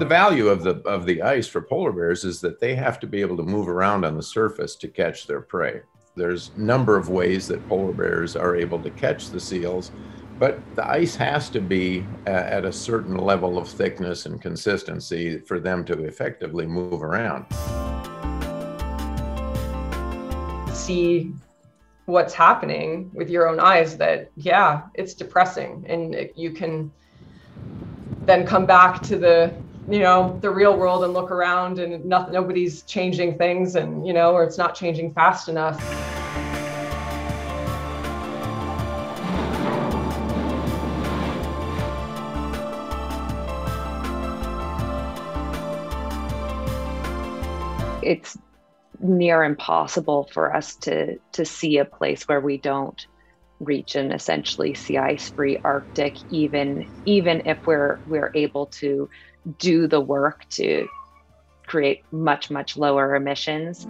The value of the of the ice for polar bears is that they have to be able to move around on the surface to catch their prey. There's a number of ways that polar bears are able to catch the seals, but the ice has to be uh, at a certain level of thickness and consistency for them to effectively move around. See what's happening with your own eyes that yeah, it's depressing and you can then come back to the you know the real world and look around and nobody's changing things and you know or it's not changing fast enough. It's near impossible for us to to see a place where we don't reach an essentially sea ice free arctic even even if we're we're able to do the work to create much much lower emissions